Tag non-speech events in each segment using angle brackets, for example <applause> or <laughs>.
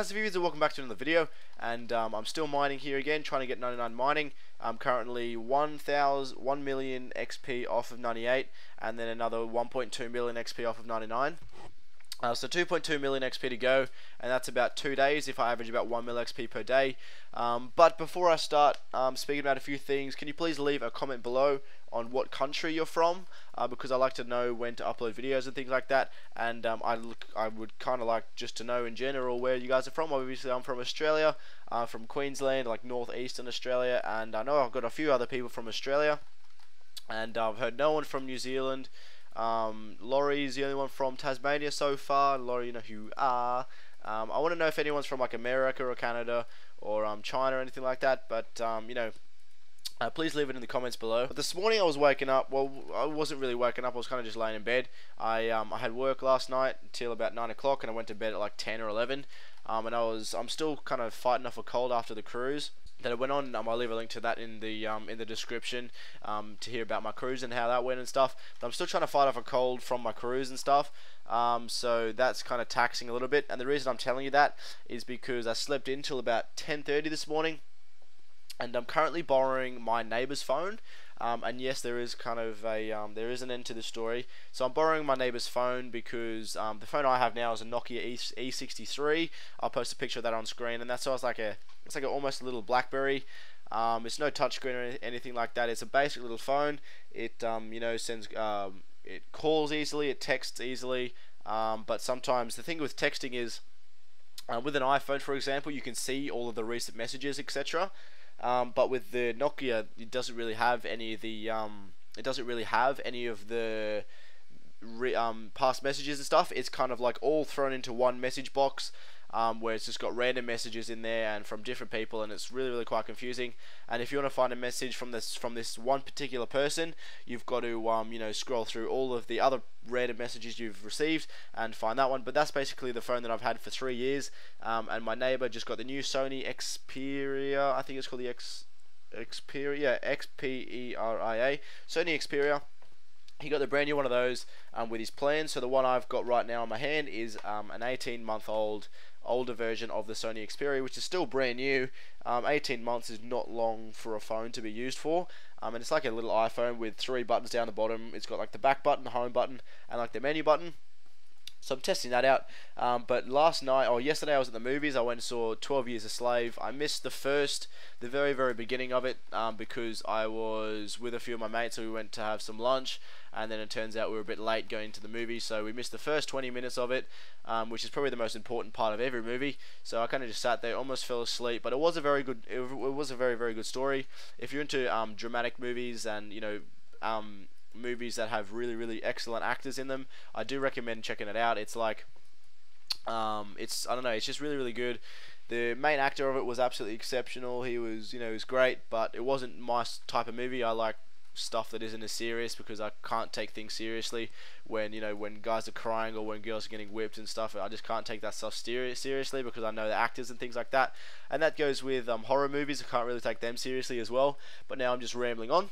guys, viewers, and welcome back to another video. And um, I'm still mining here again, trying to get 99 mining. I'm currently 1,000, 1 million XP off of 98, and then another 1.2 million XP off of 99. Uh, so 2.2 million XP to go, and that's about two days if I average about 1 mil XP per day. Um, but before I start um, speaking about a few things, can you please leave a comment below on what country you're from? Uh, because I like to know when to upload videos and things like that, and um, I look, I would kind of like just to know in general where you guys are from. Obviously, I'm from Australia, uh, from Queensland, like northeastern Australia, and I know I've got a few other people from Australia, and I've heard no one from New Zealand. Um, Laurie's the only one from Tasmania so far. Laurie, you know who you are. Um, I want to know if anyone's from like America or Canada or um, China or anything like that. But um, you know, uh, please leave it in the comments below. But this morning I was waking up. Well, I wasn't really waking up. I was kind of just laying in bed. I um, I had work last night until about nine o'clock, and I went to bed at like ten or eleven. Um, and I was I'm still kind of fighting off a cold after the cruise that I went on. Um, I'll leave a link to that in the um, in the description um, to hear about my cruise and how that went and stuff. But I'm still trying to fight off a cold from my cruise and stuff. Um, so that's kind of taxing a little bit. And the reason I'm telling you that is because I slept in till about 10:30 this morning, and I'm currently borrowing my neighbor's phone. Um, and yes, there is kind of a um, there is an end to the story. So I'm borrowing my neighbor's phone because um, the phone I have now is a Nokia e E63. I'll post a picture of that on screen, and that's it's like a it's like a, almost a little BlackBerry. Um, it's no touchscreen or anything like that. It's a basic little phone. It um, you know sends um, it calls easily, it texts easily. but sometimes the thing with texting is uh, with an iPhone, for example, you can see all of the recent messages, etc. Um, but with the Nokia, it doesn't really have any of the um, it doesn't really have any of the um, past messages and stuff. It's kind of like all thrown into one message box um, where it's just got random messages in there and from different people, and it's really really quite confusing. And if you want to find a message from this from this one particular person, you've got to um, you know scroll through all of the other random messages you've received and find that one. But that's basically the phone that I've had for three years. Um, and my neighbor just got the new Sony Xperia. I think it's called the X Xperia X P E R I A Sony Xperia he got the brand new one of those um, with his plan. So the one I've got right now in my hand is um, an 18 month old older version of the Sony Xperia, which is still brand new. Um, 18 months is not long for a phone to be used for. Um, and it's like a little iPhone with three buttons down the bottom. It's got like the back button, the home button, and like the menu button. So I'm testing that out. Um, but last night or yesterday I was at the movies. I went and saw 12 Years a Slave. I missed the first, the very very beginning of it um, because I was with a few of my mates. So we went to have some lunch, and then it turns out we were a bit late going to the movie. So we missed the first 20 minutes of it, um, which is probably the most important part of every movie. So I kind of just sat there, almost fell asleep. But it was a very good, it, it was a very very good story. If you're into um, dramatic movies and you know um, movies that have really really excellent actors in them. I do recommend checking it out. It's like um, it's I don't know, it's just really really good. The main actor of it was absolutely exceptional. He was you know he was great, but it wasn't my type of movie. I like stuff that isn't as serious because I can't take things seriously when you know when guys are crying or when girls are getting whipped and stuff I just can't take that stuff seriously because I know the actors and things like that and that goes with um, horror movies I can't really take them seriously as well but now I'm just rambling on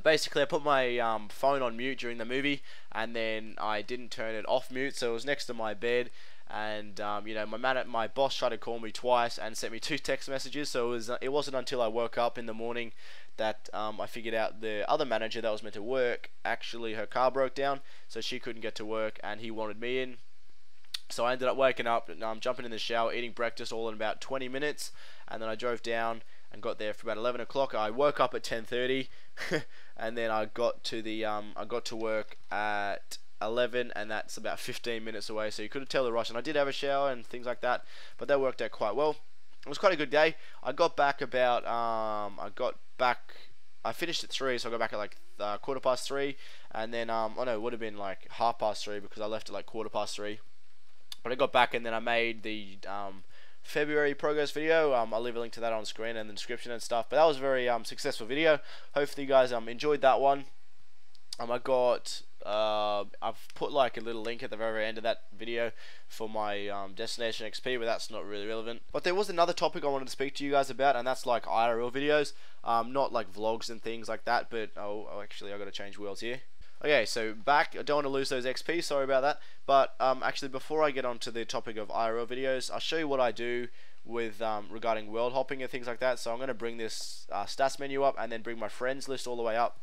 basically, I put my um, phone on mute during the movie, and then I didn't turn it off mute, so it was next to my bed. And um, you know, my man, my boss tried to call me twice and sent me two text messages. So it was it wasn't until I woke up in the morning that um, I figured out the other manager that was meant to work actually her car broke down, so she couldn't get to work, and he wanted me in. So I ended up waking up, and um, jumping in the shower, eating breakfast all in about 20 minutes, and then I drove down and got there for about 11 o'clock. I woke up at 10:30, <laughs> and then I got to the um, I got to work at 11, and that's about 15 minutes away. So you could tell the rush. And I did have a shower and things like that, but that worked out quite well. It was quite a good day. I got back about um, I got back. I finished at three, so I got back at like uh, quarter past three, and then um, oh no, it would have been like half past three because I left at like quarter past three. But I got back and then I made the um, February progress video. Um, I'll leave a link to that on screen and the description and stuff. But that was a very um, successful video. Hopefully you guys um, enjoyed that one. Um, I got uh, I've put like a little link at the very end of that video for my um, destination XP, but that's not really relevant. But there was another topic I wanted to speak to you guys about, and that's like IRL videos, um, not like vlogs and things like that. But oh, oh actually, I got to change wheels here. Okay, so back. I don't want to lose those XP. Sorry about that. But um, actually, before I get onto the topic of IRL videos, I'll show you what I do with um, regarding world hopping and things like that. So I'm going to bring this uh, stats menu up and then bring my friends list all the way up.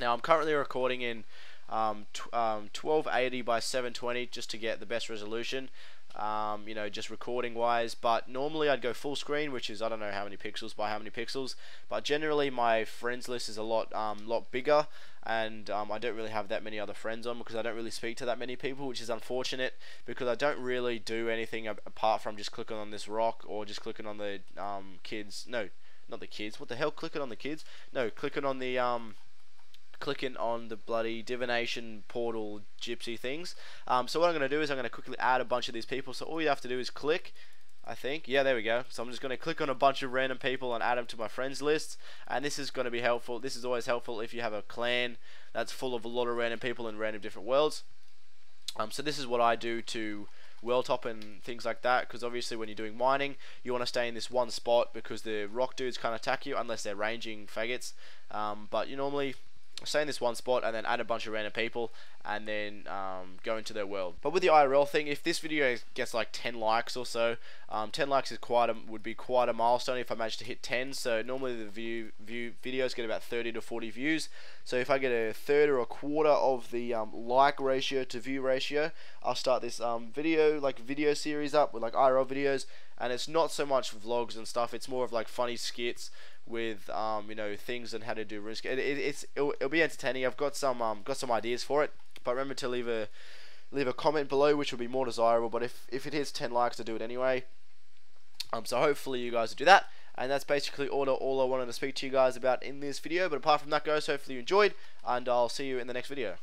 Now I'm currently recording in um, um, 1280 by 720 just to get the best resolution. Um, you know, just recording wise. But normally I'd go full screen, which is I don't know how many pixels by how many pixels. But generally my friends list is a lot, um, lot bigger, and um, I don't really have that many other friends on because I don't really speak to that many people, which is unfortunate because I don't really do anything apart from just clicking on this rock or just clicking on the um, kids. No, not the kids. What the hell? Clicking on the kids? No, clicking on the um clicking on the bloody divination portal gypsy things. Um, so what I'm going to do is I'm going to quickly add a bunch of these people. So all you have to do is click. I think. Yeah, there we go. So I'm just going to click on a bunch of random people and add them to my friends list. And this is going to be helpful. This is always helpful if you have a clan that's full of a lot of random people in random different worlds. Um, so this is what I do to world hop and things like that because obviously when you're doing mining you want to stay in this one spot because the rock dudes can't attack you unless they're ranging faggots um, but you normally stay in this one spot and then add a bunch of random people and then um, go into their world. But with the IRL thing, if this video gets like 10 likes or so, um, 10 likes is quite a, would be quite a milestone if I manage to hit 10. So normally the view view videos get about 30 to 40 views. So if I get a third or a quarter of the um, like ratio to view ratio, I'll start this um, video like video series up with like IRL videos. And it's not so much vlogs and stuff. It's more of like funny skits with um, you know things and how to do risk. It, it, it's it'll, it'll, be entertaining. I've got some um, got some ideas for it, but remember to leave a leave a comment below, which would be more desirable. But if if it hits 10 likes, to do it anyway. Um, so hopefully you guys will do that. And that's basically all, all I wanted to speak to you guys about in this video. But apart from that, guys, hopefully you enjoyed, and I'll see you in the next video.